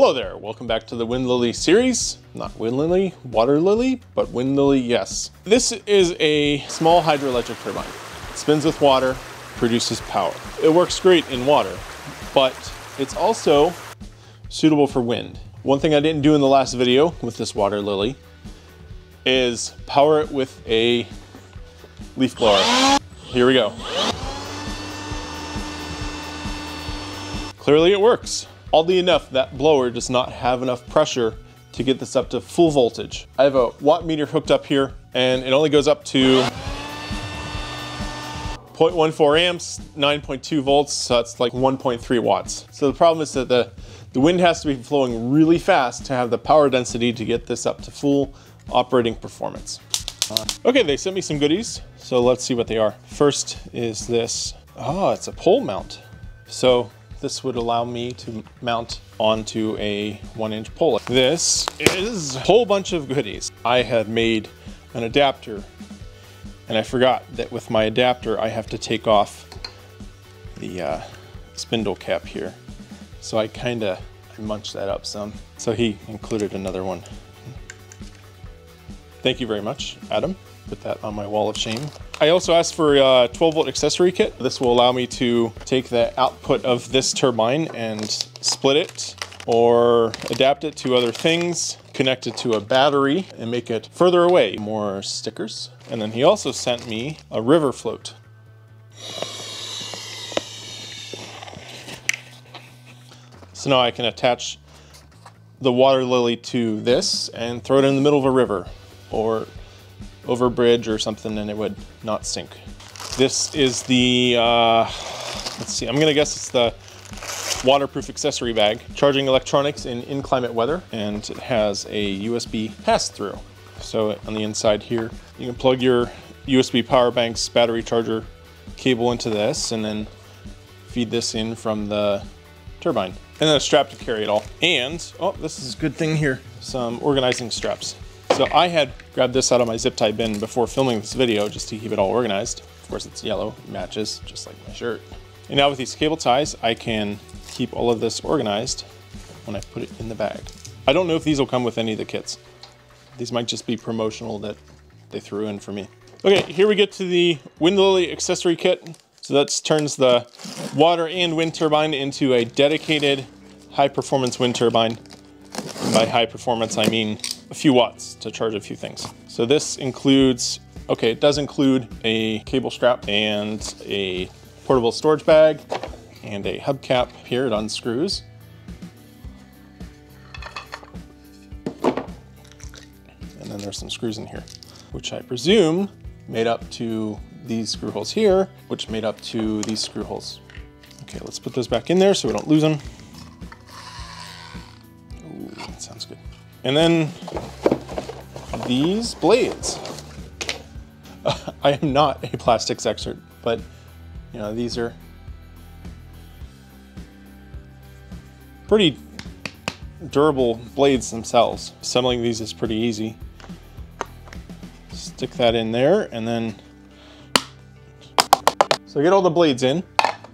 Hello there, welcome back to the Wind Lily series. Not Wind Lily, Water Lily, but Wind Lily, yes. This is a small hydroelectric turbine. It spins with water, produces power. It works great in water, but it's also suitable for wind. One thing I didn't do in the last video with this Water Lily is power it with a leaf blower. Here we go. Clearly it works. Oddly enough, that blower does not have enough pressure to get this up to full voltage. I have a watt meter hooked up here and it only goes up to 0.14 amps, 9.2 volts, so that's like 1.3 watts. So the problem is that the, the wind has to be flowing really fast to have the power density to get this up to full operating performance. Okay, they sent me some goodies, so let's see what they are. First is this, oh, it's a pole mount. So this would allow me to mount onto a one inch pole. This is a whole bunch of goodies. I had made an adapter and I forgot that with my adapter I have to take off the uh, spindle cap here. So I kind of munched that up some. So he included another one. Thank you very much, Adam. Put that on my wall of shame. I also asked for a uh, 12 volt accessory kit. This will allow me to take the output of this turbine and split it or adapt it to other things, connect it to a battery and make it further away. More stickers. And then he also sent me a river float. So now I can attach the water lily to this and throw it in the middle of a river or over a bridge or something and it would not sink. This is the, uh, let's see, I'm gonna guess it's the waterproof accessory bag, charging electronics in inclement weather, and it has a USB pass-through. So on the inside here, you can plug your USB power bank's battery charger cable into this and then feed this in from the turbine. And then a strap to carry it all. And, oh, this is a good thing here, some organizing straps. So I had grabbed this out of my zip tie bin before filming this video just to keep it all organized. Of course it's yellow, matches just like my shirt. And now with these cable ties, I can keep all of this organized when I put it in the bag. I don't know if these will come with any of the kits. These might just be promotional that they threw in for me. Okay, here we get to the Wind Lily accessory kit. So that turns the water and wind turbine into a dedicated high performance wind turbine. And by high performance, I mean a few watts to charge a few things. So this includes, okay, it does include a cable strap and a portable storage bag and a hubcap here, it unscrews. And then there's some screws in here, which I presume made up to these screw holes here, which made up to these screw holes. Okay, let's put those back in there so we don't lose them. Ooh, that sounds good. And then these blades. I am not a plastics expert, but you know, these are pretty durable blades themselves. Assembling these is pretty easy. Stick that in there and then, so get all the blades in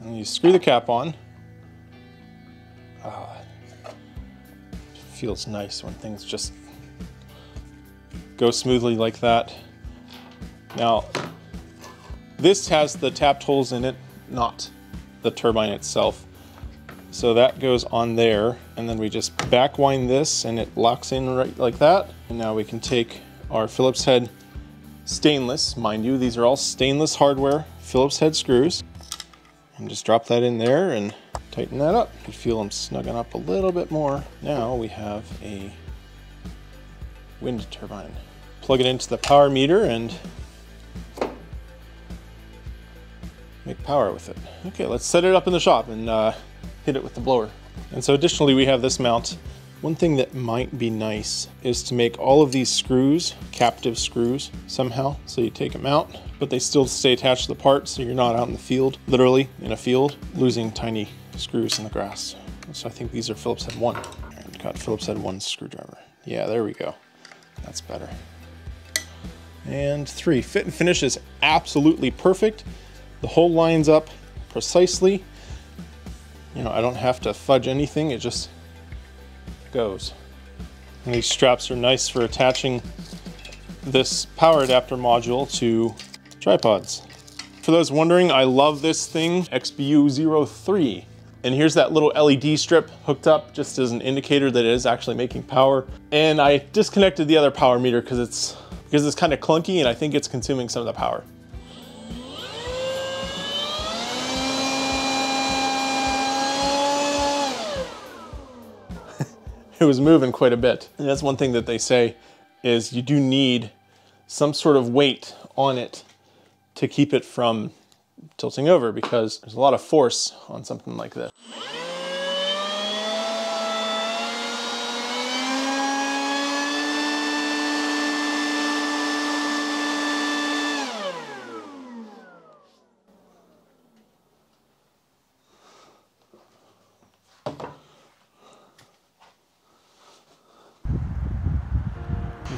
and you screw the cap on. Feels nice when things just go smoothly like that. Now, this has the tapped holes in it, not the turbine itself. So that goes on there, and then we just back wind this and it locks in right like that. And now we can take our Phillips head stainless, mind you, these are all stainless hardware Phillips head screws. And just drop that in there and tighten that up. You feel them snugging up a little bit more. Now we have a wind turbine. Plug it into the power meter and make power with it. Okay, let's set it up in the shop and uh, hit it with the blower. And so additionally we have this mount. One thing that might be nice is to make all of these screws captive screws somehow. So you take them out, but they still stay attached to the part so you're not out in the field, literally in a field, losing tiny screws in the grass. So I think these are Phillips head one. Got Phillips head one screwdriver. Yeah, there we go. That's better. And three, fit and finish is absolutely perfect. The hole lines up precisely. You know, I don't have to fudge anything. It just goes. And these straps are nice for attaching this power adapter module to tripods. For those wondering, I love this thing, XBU03. And here's that little LED strip hooked up just as an indicator that it is actually making power. And I disconnected the other power meter because it's because it's kind of clunky and I think it's consuming some of the power. it was moving quite a bit. And that's one thing that they say is you do need some sort of weight on it to keep it from tilting over because there's a lot of force on something like this.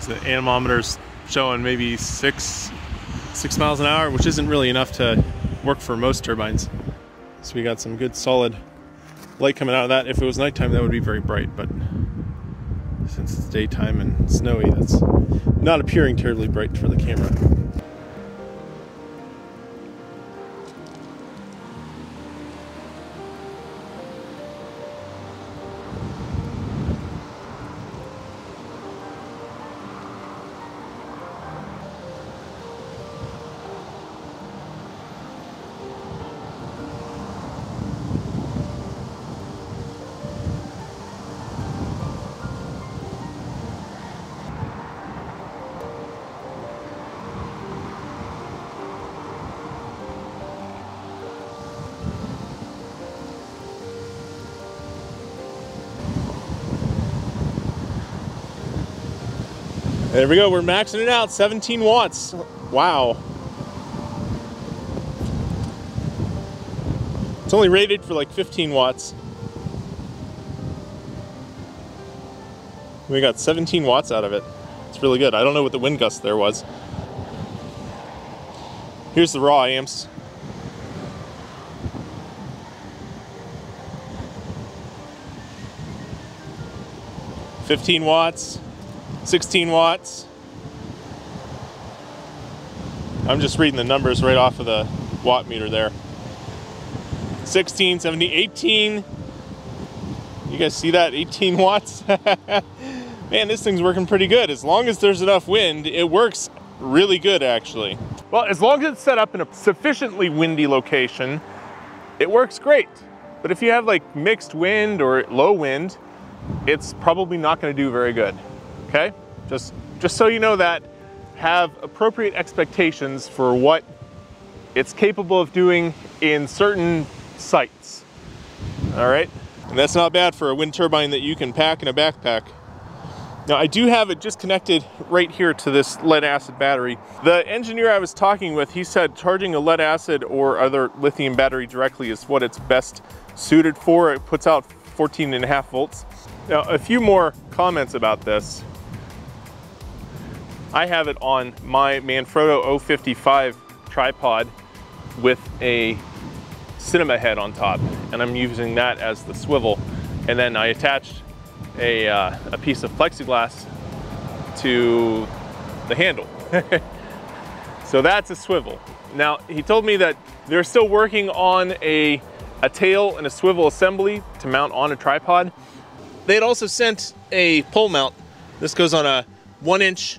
the anemometer's showing maybe six six miles an hour, which isn't really enough to work for most turbines. So we got some good solid light coming out of that. If it was nighttime, that would be very bright, but since it's daytime and snowy, that's not appearing terribly bright for the camera. There we go, we're maxing it out, 17 watts. Wow. It's only rated for like 15 watts. We got 17 watts out of it. It's really good. I don't know what the wind gust there was. Here's the raw amps. Fifteen watts. 16 watts. I'm just reading the numbers right off of the watt meter there. 16, 17, 18. You guys see that? 18 watts. Man, this thing's working pretty good. As long as there's enough wind, it works really good actually. Well, as long as it's set up in a sufficiently windy location, it works great. But if you have like mixed wind or low wind, it's probably not gonna do very good okay? Just, just so you know that, have appropriate expectations for what it's capable of doing in certain sites, all right? And that's not bad for a wind turbine that you can pack in a backpack. Now I do have it just connected right here to this lead acid battery. The engineer I was talking with, he said charging a lead acid or other lithium battery directly is what it's best suited for. It puts out 14 and a half volts. Now a few more comments about this. I have it on my Manfrotto 055 tripod with a cinema head on top and I'm using that as the swivel and then I attached a, uh, a piece of plexiglass to the handle. so that's a swivel. Now he told me that they're still working on a, a tail and a swivel assembly to mount on a tripod. They had also sent a pole mount. This goes on a one inch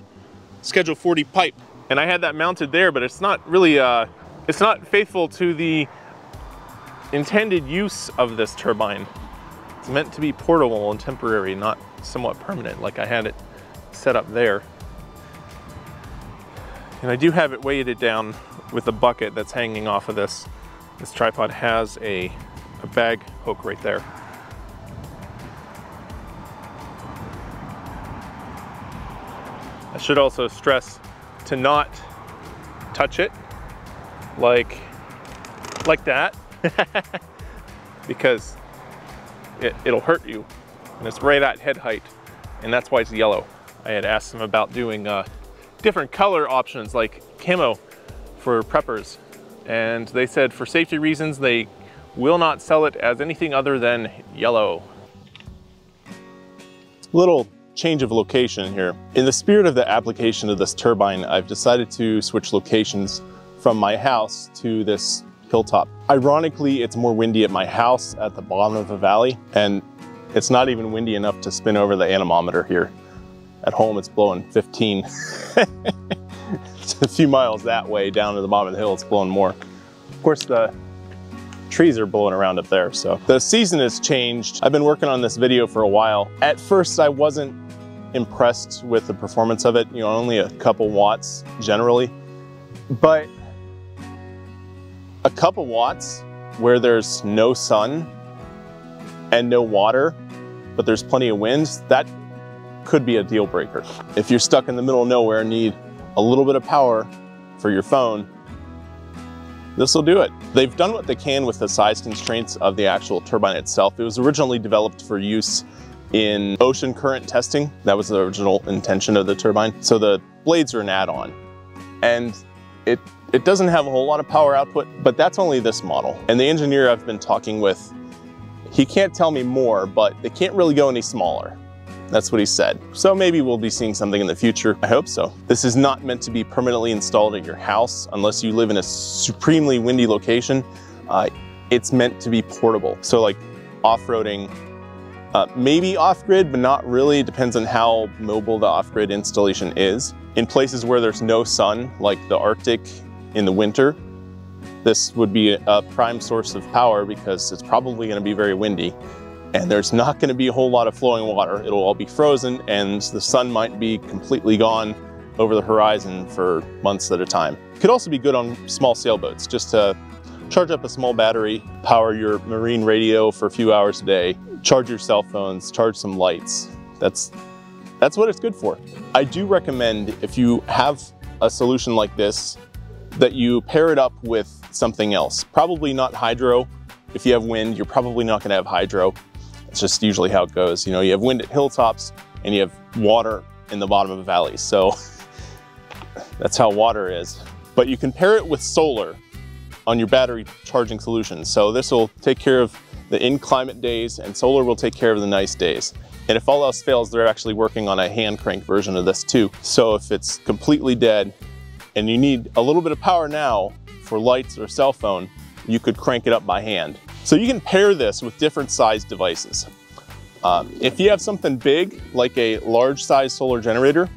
Schedule 40 pipe. And I had that mounted there, but it's not really, uh, it's not faithful to the intended use of this turbine. It's meant to be portable and temporary, not somewhat permanent like I had it set up there. And I do have it weighted down with a bucket that's hanging off of this. This tripod has a, a bag hook right there. I should also stress to not touch it like, like that because it, it'll hurt you and it's right at head height and that's why it's yellow. I had asked them about doing uh, different color options like camo for preppers and they said for safety reasons they will not sell it as anything other than yellow. Little change of location here. In the spirit of the application of this turbine, I've decided to switch locations from my house to this hilltop. Ironically, it's more windy at my house at the bottom of the valley, and it's not even windy enough to spin over the anemometer here. At home, it's blowing 15. it's a few miles that way down to the bottom of the hill, it's blowing more. Of course, the trees are blowing around up there. So the season has changed. I've been working on this video for a while. At first, I wasn't impressed with the performance of it, you know, only a couple watts generally. But a couple watts where there's no sun and no water, but there's plenty of wind, that could be a deal breaker. If you're stuck in the middle of nowhere and need a little bit of power for your phone, this will do it. They've done what they can with the size constraints of the actual turbine itself. It was originally developed for use in ocean current testing. That was the original intention of the turbine. So the blades are an add-on. And it, it doesn't have a whole lot of power output, but that's only this model. And the engineer I've been talking with, he can't tell me more, but they can't really go any smaller. That's what he said. So maybe we'll be seeing something in the future. I hope so. This is not meant to be permanently installed at your house unless you live in a supremely windy location. Uh, it's meant to be portable. So like off-roading, uh, maybe off-grid, but not really. Depends on how mobile the off-grid installation is. In places where there's no sun, like the Arctic in the winter, this would be a prime source of power because it's probably going to be very windy and there's not going to be a whole lot of flowing water. It'll all be frozen and the sun might be completely gone over the horizon for months at a time. Could also be good on small sailboats, just to charge up a small battery, power your marine radio for a few hours a day, charge your cell phones, charge some lights. That's, that's what it's good for. I do recommend if you have a solution like this, that you pair it up with something else. Probably not hydro. If you have wind, you're probably not gonna have hydro. It's just usually how it goes. You know, you have wind at hilltops and you have water in the bottom of the valley. So that's how water is. But you can pair it with solar on your battery charging solution. So this will take care of the in-climate days and solar will take care of the nice days. And if all else fails, they're actually working on a hand crank version of this too. So if it's completely dead and you need a little bit of power now for lights or cell phone, you could crank it up by hand. So you can pair this with different size devices. Um, if you have something big, like a large size solar generator,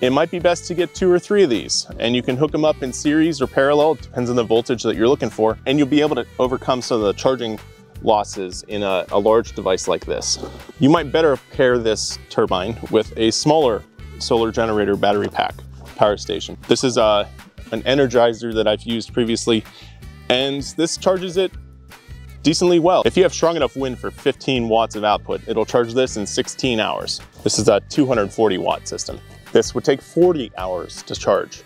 it might be best to get two or three of these and you can hook them up in series or parallel, it depends on the voltage that you're looking for, and you'll be able to overcome some of the charging losses in a, a large device like this. You might better pair this turbine with a smaller solar generator battery pack power station. This is a, uh, an Energizer that I've used previously and this charges it decently well. If you have strong enough wind for 15 watts of output, it'll charge this in 16 hours. This is a 240 watt system. This would take 40 hours to charge.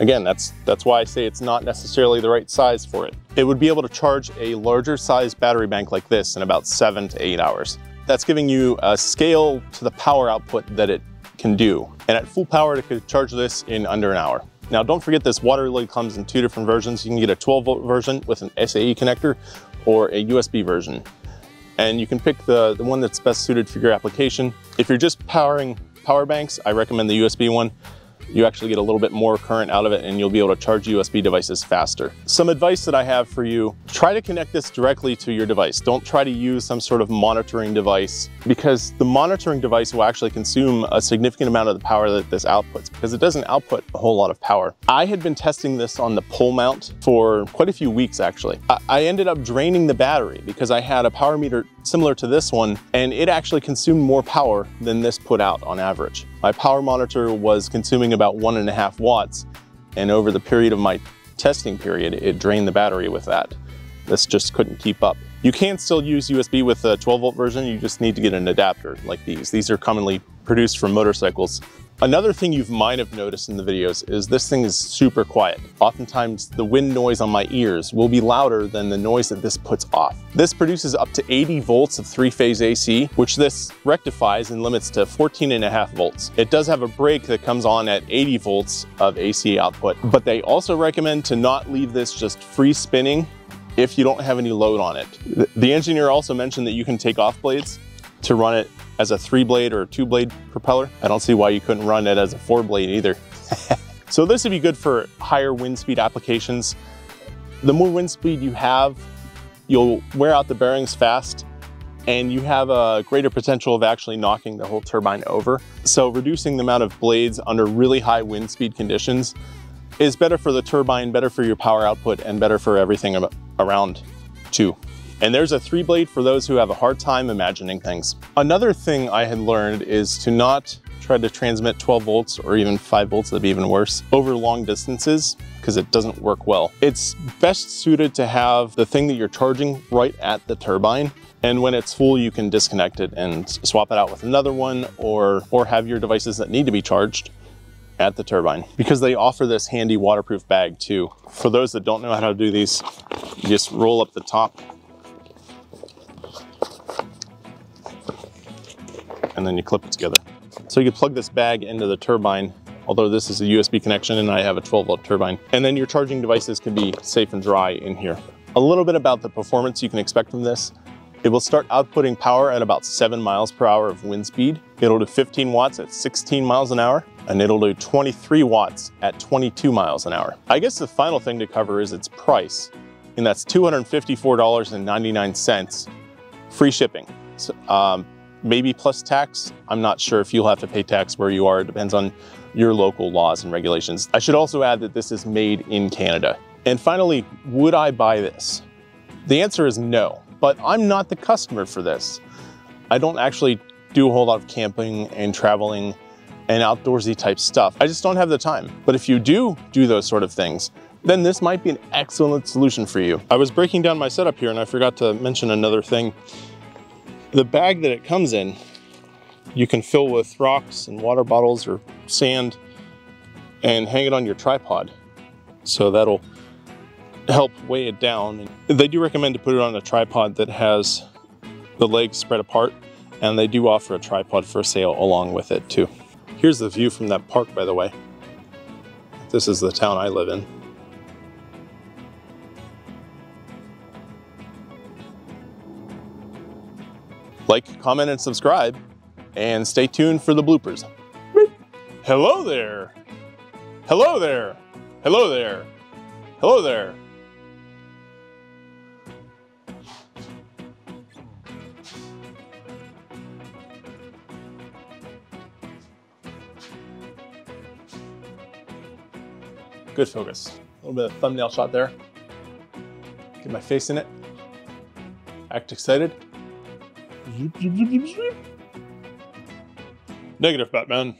Again, that's, that's why I say it's not necessarily the right size for it. It would be able to charge a larger size battery bank like this in about seven to eight hours. That's giving you a scale to the power output that it can do. And at full power, it could charge this in under an hour. Now don't forget this water lily comes in two different versions. You can get a 12 volt version with an SAE connector or a USB version. And you can pick the, the one that's best suited for your application. If you're just powering power banks, I recommend the USB one you actually get a little bit more current out of it and you'll be able to charge USB devices faster. Some advice that I have for you, try to connect this directly to your device. Don't try to use some sort of monitoring device because the monitoring device will actually consume a significant amount of the power that this outputs because it doesn't output a whole lot of power. I had been testing this on the pole mount for quite a few weeks actually. I ended up draining the battery because I had a power meter similar to this one and it actually consumed more power than this put out on average. My power monitor was consuming about one and a half watts, and over the period of my testing period, it drained the battery with that. This just couldn't keep up. You can still use USB with a 12 volt version, you just need to get an adapter like these. These are commonly produced from motorcycles Another thing you might have noticed in the videos is this thing is super quiet. Oftentimes the wind noise on my ears will be louder than the noise that this puts off. This produces up to 80 volts of three-phase AC, which this rectifies and limits to 14 and a half volts. It does have a brake that comes on at 80 volts of AC output, but they also recommend to not leave this just free spinning if you don't have any load on it. The engineer also mentioned that you can take off blades to run it as a three blade or a two blade propeller. I don't see why you couldn't run it as a four blade either. so this would be good for higher wind speed applications. The more wind speed you have, you'll wear out the bearings fast and you have a greater potential of actually knocking the whole turbine over. So reducing the amount of blades under really high wind speed conditions is better for the turbine, better for your power output, and better for everything around too. And there's a three blade for those who have a hard time imagining things. Another thing I had learned is to not try to transmit 12 volts or even 5 volts, that'd be even worse, over long distances because it doesn't work well. It's best suited to have the thing that you're charging right at the turbine and when it's full, you can disconnect it and swap it out with another one or, or have your devices that need to be charged at the turbine because they offer this handy waterproof bag too. For those that don't know how to do these, you just roll up the top and then you clip it together. So you can plug this bag into the turbine, although this is a USB connection and I have a 12 volt turbine. And then your charging devices can be safe and dry in here. A little bit about the performance you can expect from this. It will start outputting power at about 7 miles per hour of wind speed. It'll do 15 watts at 16 miles an hour, and it'll do 23 watts at 22 miles an hour. I guess the final thing to cover is its price, and that's $254.99, free shipping. So, um, maybe plus tax. I'm not sure if you'll have to pay tax where you are. It depends on your local laws and regulations. I should also add that this is made in Canada. And finally, would I buy this? The answer is no but I'm not the customer for this. I don't actually do a whole lot of camping and traveling and outdoorsy type stuff. I just don't have the time. But if you do do those sort of things, then this might be an excellent solution for you. I was breaking down my setup here and I forgot to mention another thing. The bag that it comes in, you can fill with rocks and water bottles or sand and hang it on your tripod. So that'll help weigh it down. They do recommend to put it on a tripod that has the legs spread apart, and they do offer a tripod for sale along with it too. Here's the view from that park, by the way. This is the town I live in. Like, comment, and subscribe, and stay tuned for the bloopers. Hello there! Hello there! Hello there! Hello there! Good focus. A little bit of thumbnail shot there. Get my face in it. Act excited. Negative, Batman.